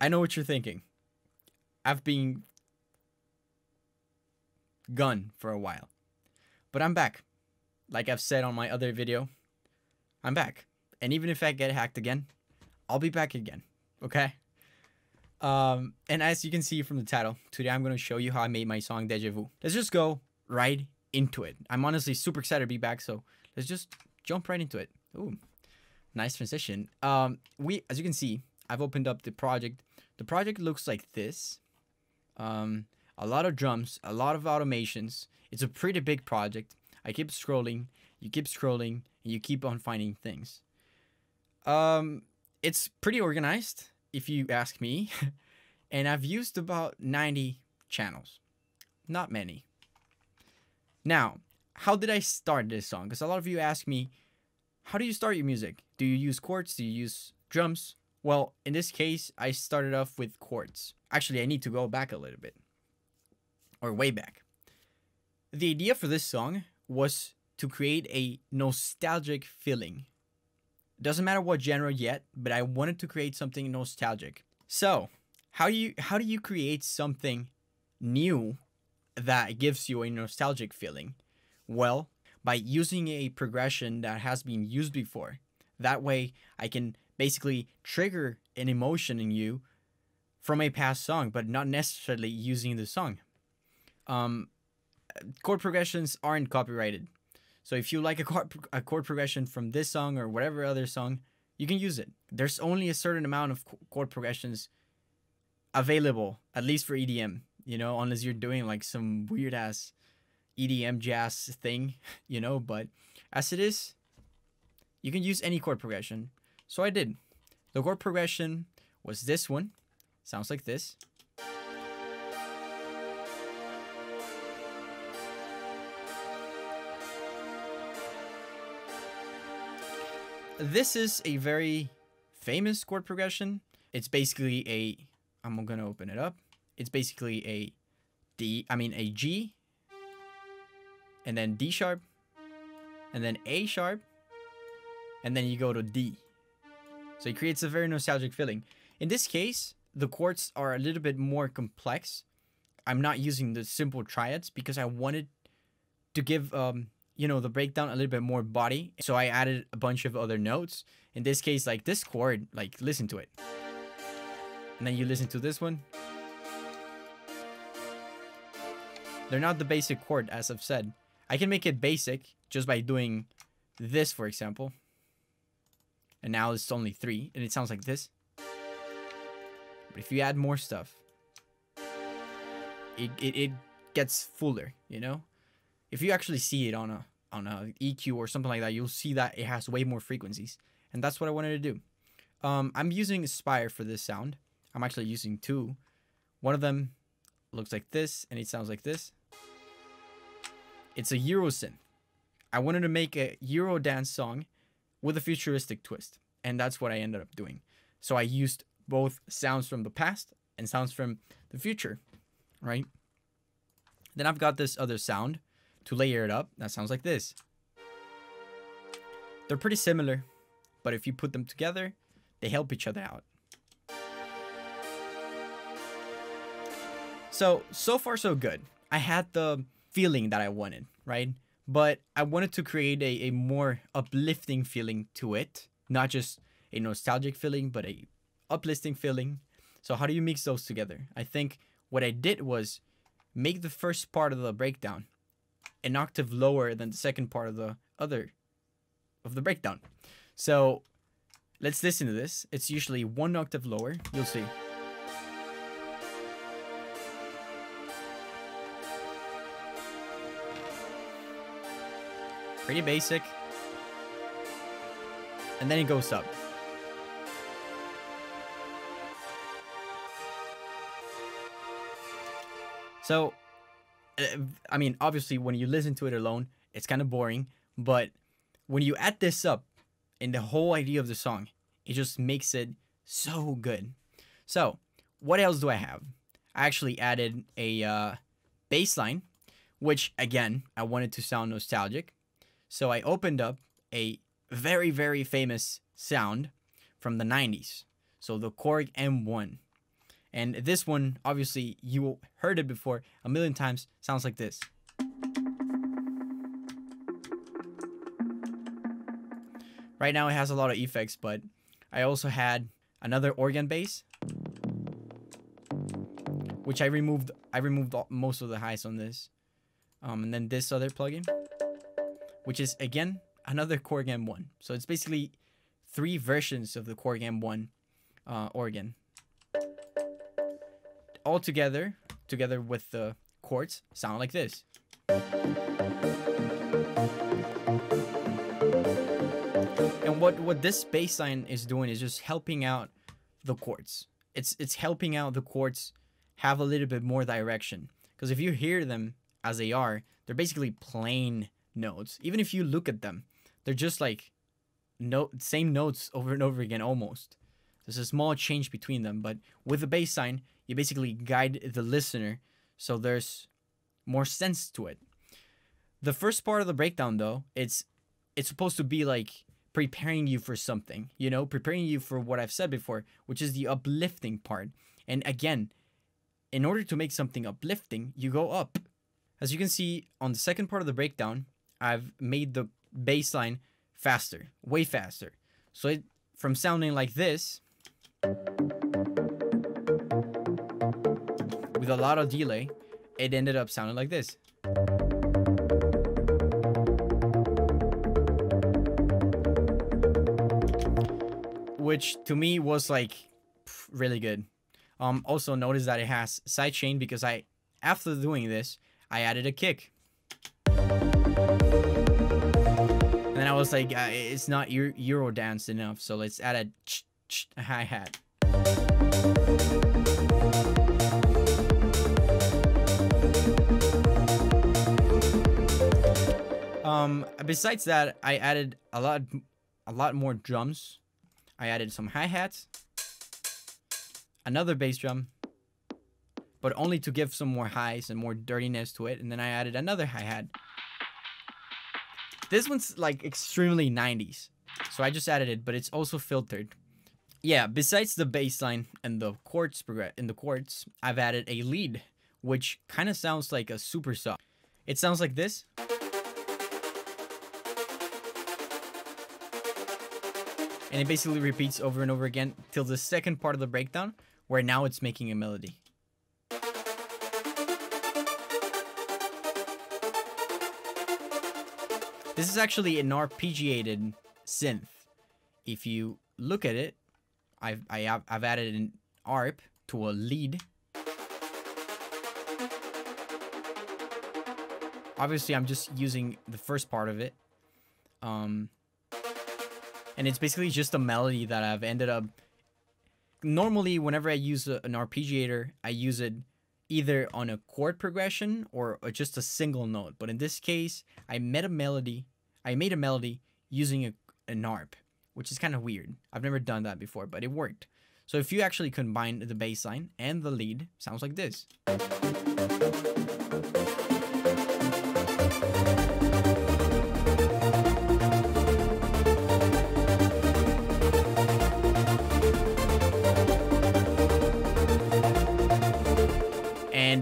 I know what you're thinking. I've been gone for a while. But I'm back. Like I've said on my other video, I'm back. And even if I get hacked again, I'll be back again. Okay? Um, and as you can see from the title, today I'm going to show you how I made my song Deja Vu. Let's just go right into it. I'm honestly super excited to be back, so let's just jump right into it. Ooh, nice transition. Um, we, as you can see, I've opened up the project. The project looks like this. Um, a lot of drums, a lot of automations. It's a pretty big project. I keep scrolling, you keep scrolling, and you keep on finding things. Um, it's pretty organized, if you ask me. and I've used about 90 channels. Not many. Now, how did I start this song? Because a lot of you ask me, how do you start your music? Do you use chords? Do you use drums? Well, in this case, I started off with chords. Actually, I need to go back a little bit. Or way back. The idea for this song was to create a nostalgic feeling. Doesn't matter what genre yet, but I wanted to create something nostalgic. So, how do you how do you create something new that gives you a nostalgic feeling? Well, by using a progression that has been used before. That way, I can basically trigger an emotion in you from a past song, but not necessarily using the song. Um, chord progressions aren't copyrighted. So if you like a chord, a chord progression from this song or whatever other song, you can use it. There's only a certain amount of chord progressions available, at least for EDM, you know, unless you're doing like some weird ass EDM jazz thing, you know, but as it is, you can use any chord progression. So I did. The chord progression was this one. Sounds like this. This is a very famous chord progression. It's basically a I'm to open it up. It's basically a D, I mean a G and then D sharp, and then A sharp, and then you go to D. So it creates a very nostalgic feeling. In this case, the chords are a little bit more complex. I'm not using the simple triads because I wanted to give um, you know the breakdown a little bit more body. So I added a bunch of other notes. In this case, like this chord, like listen to it. And then you listen to this one. They're not the basic chord as I've said. I can make it basic just by doing this, for example. And now it's only three, and it sounds like this. But if you add more stuff, it, it, it gets fuller, you know? If you actually see it on a on a EQ or something like that, you'll see that it has way more frequencies. And that's what I wanted to do. Um, I'm using a Spire for this sound. I'm actually using two. One of them looks like this, and it sounds like this. It's a Eurosynth. I wanted to make a Euro dance song with a futuristic twist, and that's what I ended up doing. So I used both sounds from the past and sounds from the future, right? Then I've got this other sound to layer it up. That sounds like this. They're pretty similar, but if you put them together, they help each other out. So, so far so good. I had the feeling that I wanted, right? But I wanted to create a, a more uplifting feeling to it, not just a nostalgic feeling, but a uplifting feeling. So how do you mix those together? I think what I did was make the first part of the breakdown an octave lower than the second part of the other of the breakdown. So let's listen to this. It's usually one octave lower. You'll see. Pretty basic. And then it goes up. So, uh, I mean, obviously, when you listen to it alone, it's kind of boring. But when you add this up in the whole idea of the song, it just makes it so good. So, what else do I have? I actually added a uh, bass line, which again, I wanted to sound nostalgic. So I opened up a very, very famous sound from the 90s. So the Korg M1. And this one, obviously, you heard it before a million times, sounds like this. Right now it has a lot of effects, but I also had another organ bass, which I removed. I removed most of the highs on this, um, and then this other plugin, which is again another Korg M1. So it's basically three versions of the Korg M1 uh, organ. All together, together with the chords, sound like this. And what, what this bass line is doing is just helping out the chords. It's it's helping out the chords have a little bit more direction. Because if you hear them as they are, they're basically plain notes. Even if you look at them, they're just like note same notes over and over again almost. There's a small change between them, but with the bass line, you basically guide the listener so there's more sense to it. The first part of the breakdown though, it's it's supposed to be like preparing you for something, you know, preparing you for what I've said before, which is the uplifting part. And again, in order to make something uplifting, you go up. As you can see on the second part of the breakdown, I've made the bass line faster, way faster. So it from sounding like this with a lot of delay, it ended up sounding like this. Which to me was like really good. Um, also notice that it has sidechain because I, after doing this, I added a kick. Then I was like, uh, it's not Euro dance enough, so let's add a, ch ch a hi-hat. Um, besides that, I added a lot, a lot more drums. I added some hi-hats, another bass drum, but only to give some more highs and more dirtiness to it. And then I added another hi-hat. This one's like extremely 90s. So I just added it, but it's also filtered. Yeah, besides the bass line and the chords in the chords, I've added a lead, which kind of sounds like a super saw. It sounds like this. And it basically repeats over and over again till the second part of the breakdown, where now it's making a melody. This is actually an arpeggiated synth. If you look at it, I've, I have, I've added an arp to a lead. Obviously, I'm just using the first part of it. Um, and it's basically just a melody that I've ended up... Normally, whenever I use a, an arpeggiator, I use it either on a chord progression or, or just a single note. But in this case, I made a melody. I made a melody using a, an arp, which is kind of weird. I've never done that before, but it worked. So if you actually combine the bass line and the lead, sounds like this.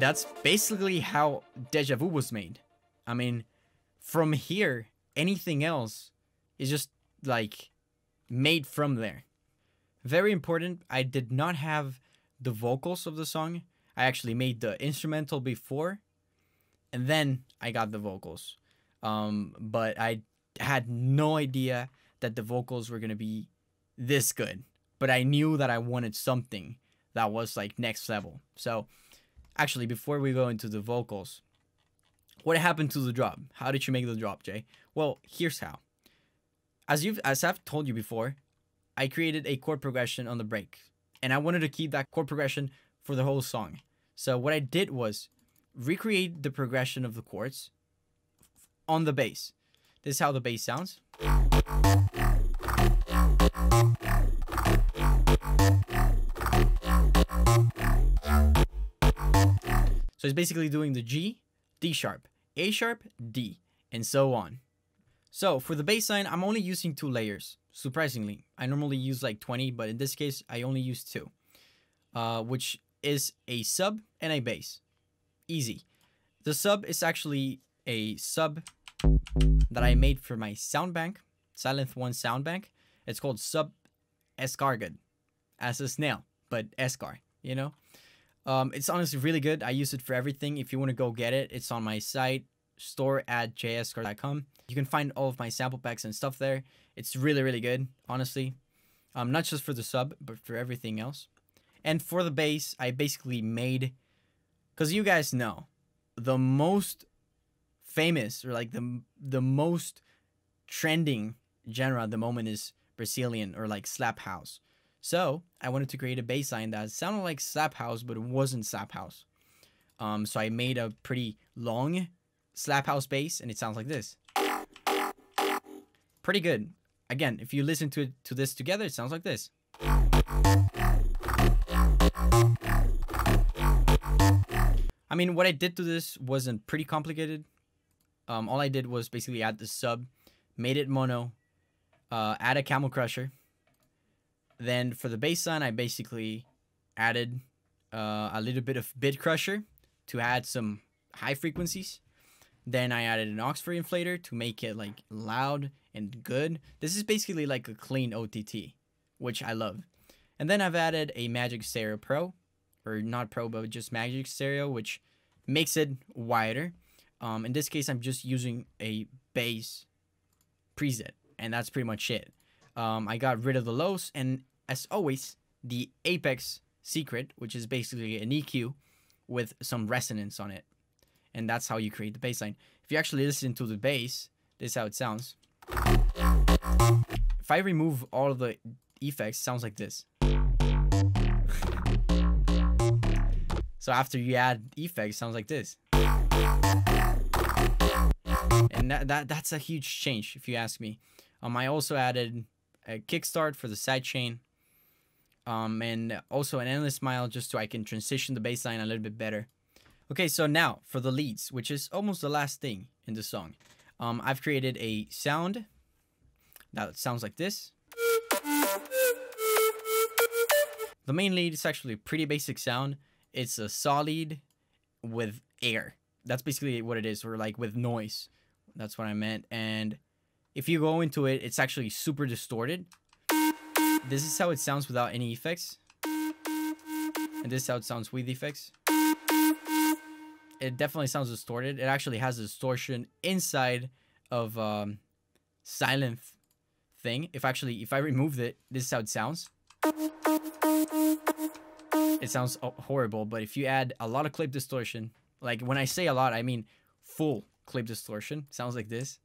That's basically how Deja Vu was made. I mean, from here, anything else is just like made from there. Very important, I did not have the vocals of the song. I actually made the instrumental before, and then I got the vocals. Um, but I had no idea that the vocals were gonna be this good. But I knew that I wanted something that was like next level. So Actually, before we go into the vocals, what happened to the drop? How did you make the drop, Jay? Well, here's how. As you've as I've told you before, I created a chord progression on the break, and I wanted to keep that chord progression for the whole song. So what I did was recreate the progression of the chords on the bass. This is how the bass sounds. So it's basically doing the G, D sharp, A sharp, D, and so on. So for the bass line, I'm only using two layers. surprisingly. I normally use like 20, but in this case, I only use two, uh, which is a sub and a bass. Easy. The sub is actually a sub that I made for my sound bank, Sylenth One sound bank. It's called Sub Escargot, as a snail, but Escar, you know? Um, it's honestly really good. I use it for everything. If you want to go get it, it's on my site, store at jayeskar.com. You can find all of my sample packs and stuff there. It's really, really good, honestly. Um, not just for the sub, but for everything else. And for the bass, I basically made, because you guys know, the most famous or like the the most trending genre at the moment is Brazilian or like slap house. So I wanted to create a bass line that sounded like slap house, but it wasn't slap house. Um, so I made a pretty long slap house bass, and it sounds like this. Pretty good. Again, if you listen to it to this together, it sounds like this. I mean, what I did to this wasn't pretty complicated. Um, all I did was basically add the sub, made it mono, uh, add a camel crusher. Then for the bass line, I basically added uh, a little bit of bit crusher to add some high frequencies. Then I added an Oxford inflator to make it like loud and good. This is basically like a clean OTT, which I love. And then I've added a Magic Stereo Pro, or not Pro, but just Magic Stereo, which makes it wider. Um, in this case, I'm just using a bass preset, and that's pretty much it. Um, I got rid of the lows, and as always, the Apex secret, which is basically an EQ with some resonance on it. And that's how you create the bass line. If you actually listen to the bass, this is how it sounds. If I remove all of the effects, sounds like this. so after you add effects, sounds like this. And that, that that's a huge change, if you ask me. Um, I also added a kickstart for the sidechain. Um, and also an endless smile just so I can transition the bass line a little bit better. Okay, so now for the leads, which is almost the last thing in the song. Um, I've created a sound that sounds like this. The main lead is actually a pretty basic sound. It's a saw lead with air. That's basically what it is, or like with noise. That's what I meant. And if you go into it, it's actually super distorted. This is how it sounds without any effects. And this is how it sounds with effects. It definitely sounds distorted. It actually has a distortion inside of um, Sylenth thing. If actually, if I removed it, this is how it sounds. It sounds horrible, but if you add a lot of clip distortion, like when I say a lot, I mean full clip distortion. Sounds like this.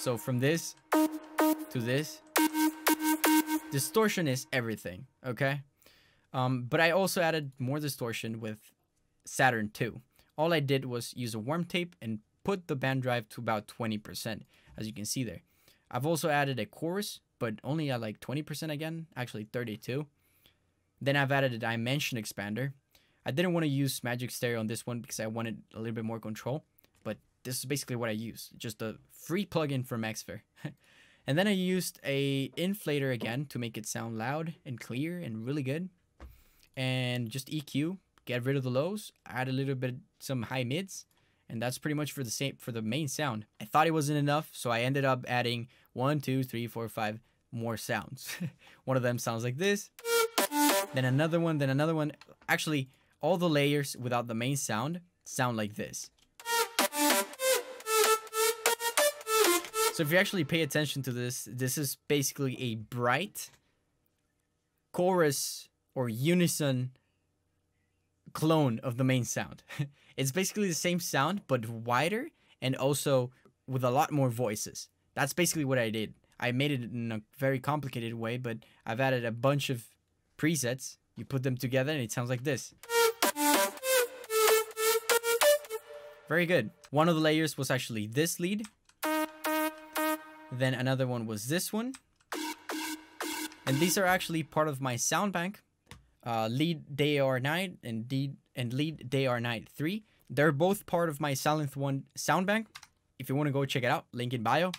So from this to this, distortion is everything, okay? Um, but I also added more distortion with Saturn 2. All I did was use a warm tape and put the band drive to about 20%, as you can see there. I've also added a chorus, but only at like 20% again, actually 32. Then I've added a dimension expander. I didn't want to use Magic Stereo on this one because I wanted a little bit more control, this is basically what I used, just a free plugin from Xfer. and then I used a inflator again to make it sound loud and clear and really good. And just EQ, get rid of the lows, add a little bit some high mids, and that's pretty much for the same for the main sound. I thought it wasn't enough, so I ended up adding one, two, three, four, five more sounds. one of them sounds like this, then another one, then another one. Actually, all the layers without the main sound sound like this. So if you actually pay attention to this, this is basically a bright chorus or unison clone of the main sound. it's basically the same sound, but wider and also with a lot more voices. That's basically what I did. I made it in a very complicated way, but I've added a bunch of presets. You put them together and it sounds like this. Very good. One of the layers was actually this lead. Then another one was this one. And these are actually part of my sound bank uh, lead day or night and lead and lead day or night three. They're both part of my Sylenth One sound bank. If you want to go check it out, link in bio.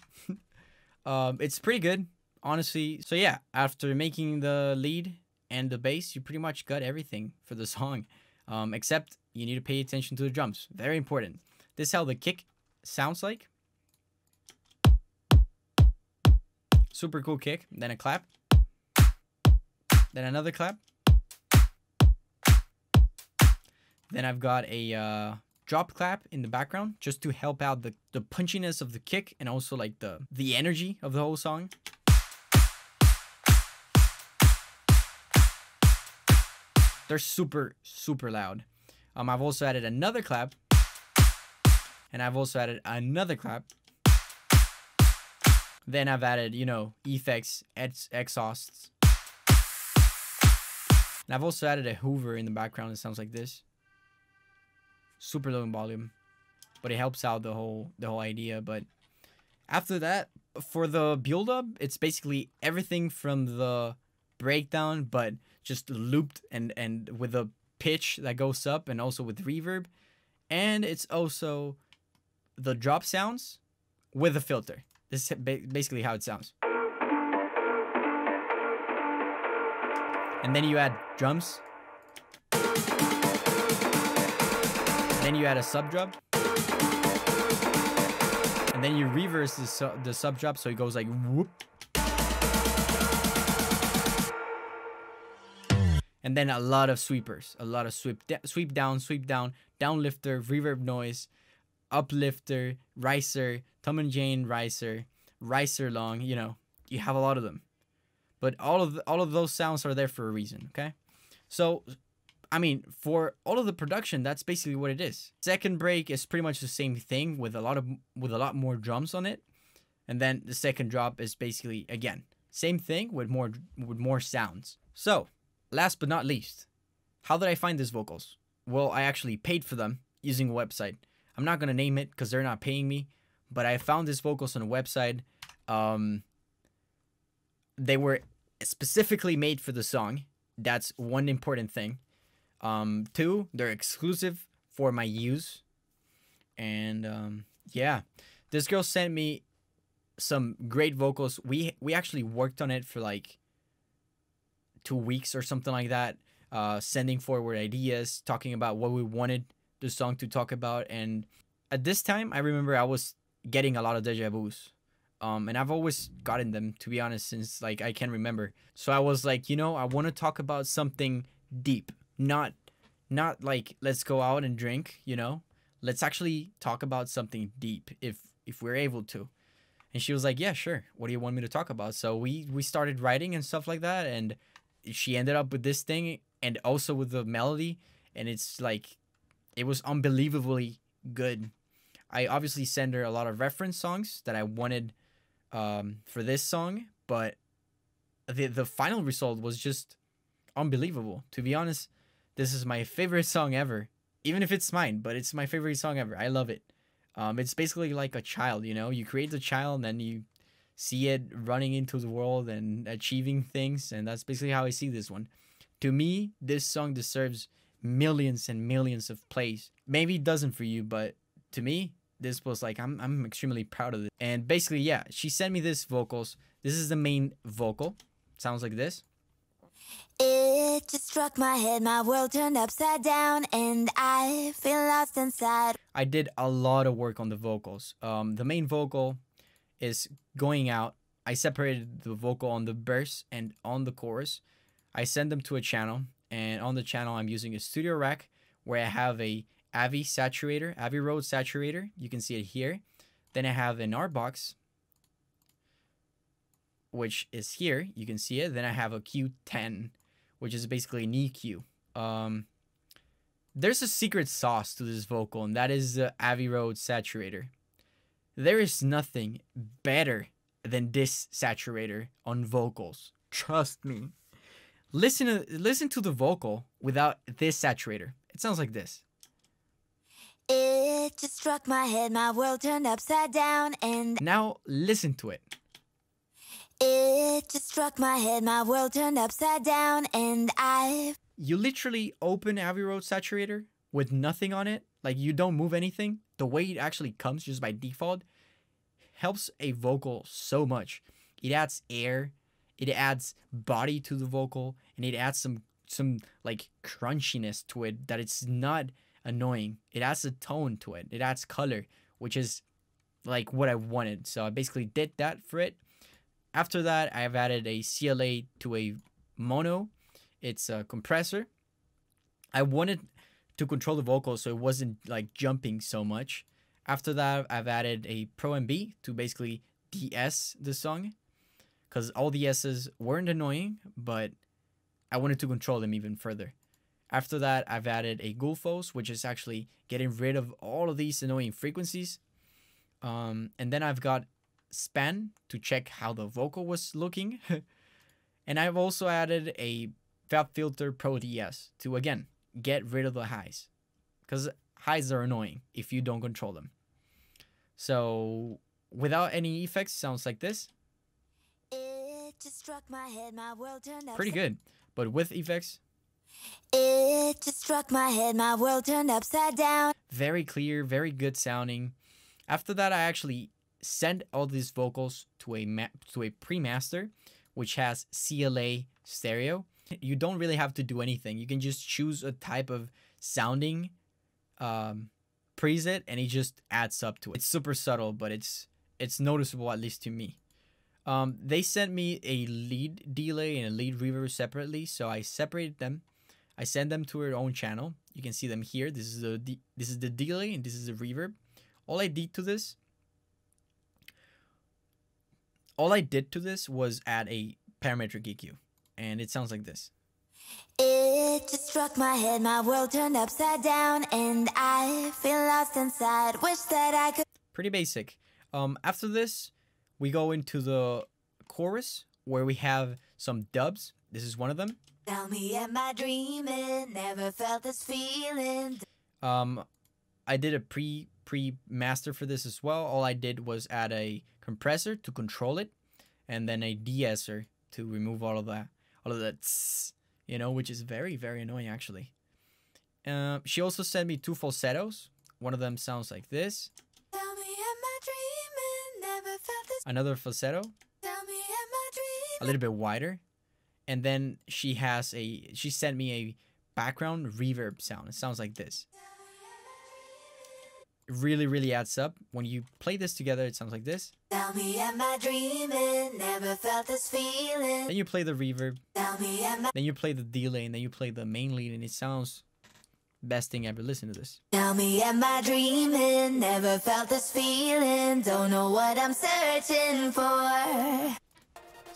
um, it's pretty good. honestly, so yeah, after making the lead and the bass, you pretty much got everything for the song. Um, except you need to pay attention to the drums. Very important. This is how the kick sounds like. Super cool kick. Then a clap. Then another clap. Then I've got a uh, drop clap in the background just to help out the, the punchiness of the kick and also like the, the energy of the whole song. They're super, super loud. Um, I've also added another clap. And I've also added another clap. Then I've added, you know, effects, ex exhausts. And I've also added a hoover in the background that sounds like this. Super low in volume. But it helps out the whole the whole idea. But after that, for the build up, it's basically everything from the breakdown, but just looped and and with a pitch that goes up and also with reverb and it's also the drop sounds with a filter this is basically how it sounds. And then you add drums. Then you add a sub drop. And then you reverse the, su the sub drop so it goes like whoop. And then a lot of sweepers, a lot of sweep sweep down, sweep down, downlifter, reverb noise, uplifter, riser, Tom and Jane riser, riser long. You know, you have a lot of them, but all of the, all of those sounds are there for a reason. Okay, so. I mean, for all of the production, that's basically what it is. Second break is pretty much the same thing with a lot of with a lot more drums on it, and then the second drop is basically again same thing with more with more sounds. So last but not least, how did I find these vocals? Well, I actually paid for them using a website. I'm not gonna name it because they're not paying me, but I found these vocals on a website. Um, they were specifically made for the song. That's one important thing. Um, two, they're exclusive for my use. And um, yeah, this girl sent me some great vocals. We we actually worked on it for like two weeks or something like that, uh, sending forward ideas, talking about what we wanted the song to talk about. And at this time, I remember I was getting a lot of deja vu's. Um, and I've always gotten them, to be honest, since like I can remember. So I was like, you know, I want to talk about something deep, not, not like let's go out and drink, you know. Let's actually talk about something deep if if we're able to. And she was like, yeah, sure. What do you want me to talk about? So we we started writing and stuff like that, and she ended up with this thing and also with the melody and it's like it was unbelievably good i obviously send her a lot of reference songs that i wanted um, for this song but the the final result was just unbelievable. To be honest this is my favorite song ever. Even if it's mine but it's my favorite song ever. I love it. Um, it's basically like a child you know? You create the child and then you see it running into the world and achieving things and that's basically how i see this one. To me this song deserves millions and millions of plays. Maybe it doesn't for you but to me this was like i'm, I'm extremely proud of it and basically yeah she sent me this vocals this is the main vocal sounds like this it just struck my head, my world turned upside down, and I feel lost inside. I did a lot of work on the vocals. Um, the main vocal is going out. I separated the vocal on the verse and on the chorus. I send them to a channel, and on the channel, I'm using a studio rack where I have a Abbey saturator, Abbey Road saturator. You can see it here. Then I have an art box, which is here. You can see it. Then I have a Q10, which is basically an EQ. Um, there's a secret sauce to this vocal, and that is the Abbey Road saturator. There is nothing better than this saturator on vocals. Trust me. Listen to listen to the vocal without this saturator. It sounds like this. It just struck my head, my world turned upside down and Now listen to it. It just struck my head, my world turned upside down and I You literally open Abbey Road saturator with nothing on it, like you don't move anything, the way it actually comes just by default helps a vocal so much. It adds air, it adds body to the vocal, and it adds some some like crunchiness to it that it's not annoying. It adds a tone to it. It adds color, which is like what I wanted. So I basically did that for it. After that, I've added a CLA to a mono. It's a compressor. I wanted to control the vocals so it wasn't like jumping so much. After that, I've added a Pro MB to basically DS the song because all the S's weren't annoying, but I wanted to control them even further. After that, I've added a Gullfoss, which is actually getting rid of all of these annoying frequencies. Um, and then I've got Span to check how the vocal was looking. and I've also added a FabFilter Pro DS to, again, get rid of the highs. Because highs are annoying if you don't control them. So, without any effects, sounds like this. It just struck my head, my world turned Pretty good. But with effects, It just struck my head, my world turned upside down. very clear, very good sounding. After that, I actually sent all these vocals to a to a pre-master, which has CLA stereo. You don't really have to do anything. You can just choose a type of sounding um, preset, and it just adds up to it. It's super subtle, but it's it's noticeable at least to me. Um, they sent me a lead delay and a lead reverb separately, so I separated them. I send them to their own channel. You can see them here. This is the this is the delay and this is the reverb. All I did to this, all I did to this was add a parametric EQ, and it sounds like this. It just struck my head, my world turned upside down, and I feel lost inside. Wish that I could. Pretty basic. Um, after this, we go into the chorus where we have some dubs. This is one of them. Tell me, am I dreaming? Never felt this feeling. Um, I did a pre pre master for this as well. All I did was add a compressor to control it, and then a de-esser to remove all of that, all of that, tss, you know, which is very very annoying actually. Uh, she also sent me two falsettos. One of them sounds like this. Tell me, am I dreaming? Never felt this. Another falsetto, Tell me, am I a little bit wider, and then she has a she sent me a background reverb sound. It sounds like this. It really really adds up. When you play this together, it sounds like this. Tell me, am I dreaming? Never felt this feeling. Then you play the reverb, Tell me, am I? then you play the delay, and then you play the main lead, and it sounds best thing ever. Listen to this. Tell me, am I dreaming? Never felt this feeling. Don't know what I'm searching for.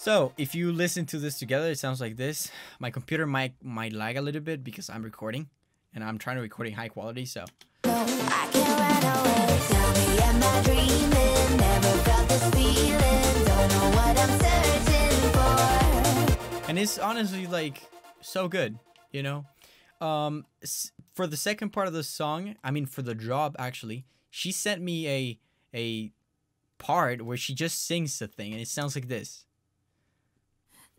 So if you listen to this together, it sounds like this. My computer might might lag a little bit because I'm recording, and I'm trying to record in high quality. So No, I can't run away. Tell me, am I dreaming? Never felt this feeling. Don't know what I'm searching for. and it's honestly like so good, you know. Um, for the second part of the song, I mean for the job actually, she sent me a a part where she just sings the thing, and it sounds like this.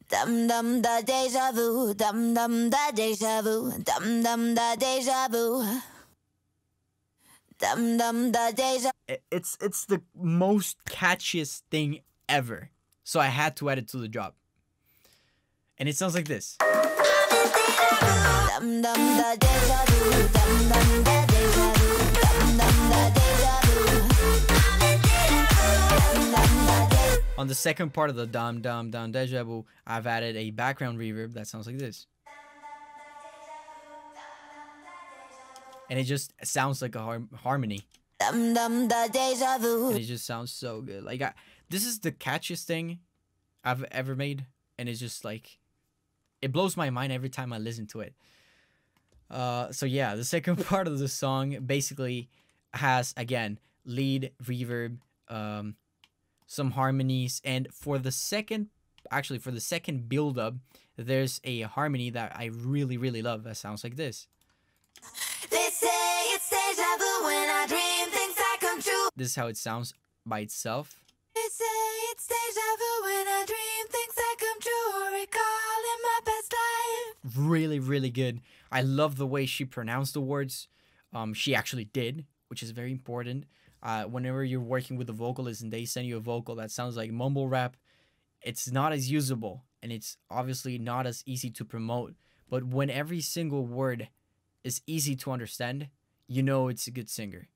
Dum dum da deja vu. Dum dum da deja vu. Dum dum da deja vu. Dum dum da deja. It's it's the most catchiest thing ever, so I had to add it to the job. And it sounds like this. Dum dum da deja vu. Dum dum da On the second part of the dum dum dum deja vu, I've added a background reverb that sounds like this. And it just sounds like a har- harmony. Dum dum da deja And it just sounds so good. Like I, this is the catchiest thing I've ever made, and it's just like it blows my mind every time I listen to it. Uh, so yeah, the second part of the song basically has again lead, reverb, um, some harmonies, and for the second, actually for the second build up, there's a harmony that I really really love. That sounds like this. They say it's deja vu when I dream things that come true. This is how it sounds by itself. They say it's deja vu when I dream things that come true. Recalling my past life. really really good i love the way she pronounced the words um she actually did which is very important uh whenever you're working with a vocalist and they send you a vocal that sounds like mumble rap it's not as usable and it's obviously not as easy to promote. But when every single word is easy to understand, you know it's a good singer.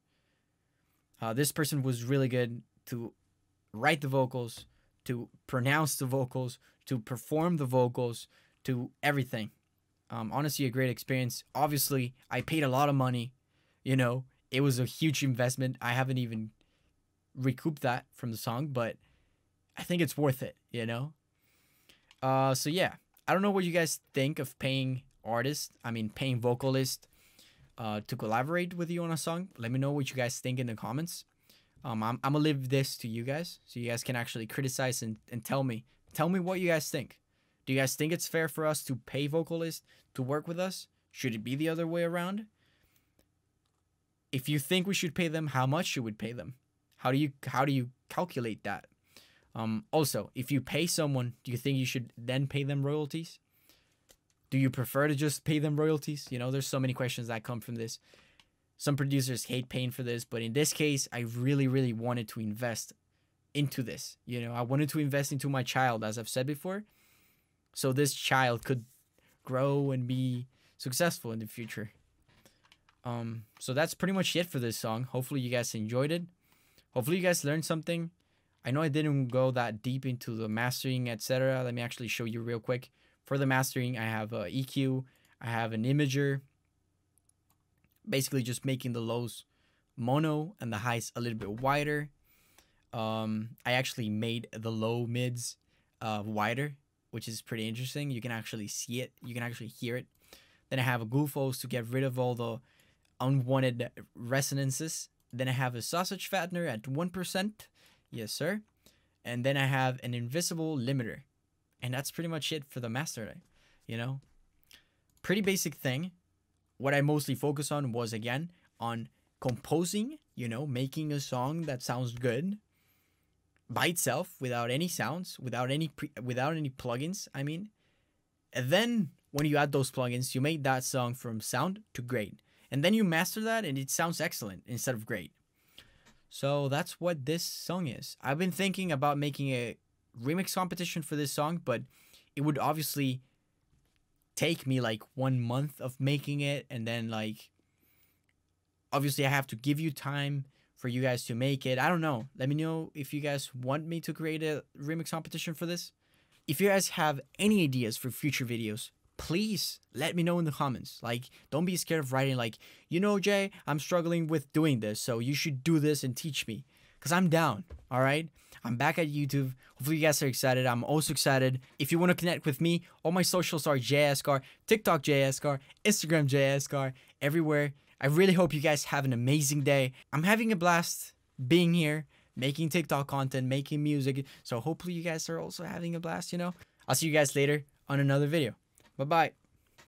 Uh, this person was really good to write the vocals, to pronounce the vocals, to perform the vocals, to everything. Um, honestly, a great experience. Obviously, I paid a lot of money. You know, it was a huge investment. I haven't even recouped that from the song, but I think it's worth it. You know. Uh, so yeah, I don't know what you guys think of paying artists. I mean, paying vocalists uh, to collaborate with you on a song. Let me know what you guys think in the comments. Um, I'm, I'm gonna leave this to you guys so you guys can actually criticize and, and tell me tell me what you guys think. Do you guys think it's fair for us to pay vocalists to work with us? Should it be the other way around? If you think we should pay them, how much should we pay them? How do you how do you calculate that? Um, also, if you pay someone, do you think you should then pay them royalties? Do you prefer to just pay them royalties? You know, there's so many questions that come from this. Some producers hate paying for this, but in this case, I really, really wanted to invest into this. You know, I wanted to invest into my child, as I've said before, so this child could grow and be successful in the future. Um, so that's pretty much it for this song. Hopefully, you guys enjoyed it. Hopefully, you guys learned something. I know I didn't go that deep into the mastering, etc. Let me actually show you real quick. For the mastering, I have a EQ, I have an imager, basically just making the lows mono and the highs a little bit wider. Um, I actually made the low mids uh, wider, which is pretty interesting. You can actually see it, you can actually hear it. Then I have a Gullfoss to get rid of all the unwanted resonances. Then I have a sausage fattener at 1%. Yes, sir. And then I have an invisible limiter. And that's pretty much it for the master, you know? Pretty basic thing. What I mostly focus on was again on composing, you know, making a song that sounds good by itself without any sounds, without any pre- without any plugins, I mean. And then when you add those plugins, you make that song from sound to great. And then you master that and it sounds excellent instead of great. So that's what this song is. I've been thinking about making a remix competition for this song, but it would obviously take me like one month of making it, and then like obviously I have to give you time for you guys to make it. I don't know. Let me know if you guys want me to create a remix competition for this. If you guys have any ideas for future videos, please let me know in the comments. Like, don't be scared of writing, like, you know, Jay, I'm struggling with doing this, so you should do this and teach me. Because I'm down, all right? I'm back at YouTube. Hopefully, you guys are excited. I'm also excited. If you want to connect with me, all my socials are JayEskar, TikTok JayEskar, Instagram JayEskar, everywhere. I really hope you guys have an amazing day. I'm having a blast being here, making TikTok content, making music. So hopefully you guys are also having a blast, you know? I'll see you guys later on another video. Bye bye.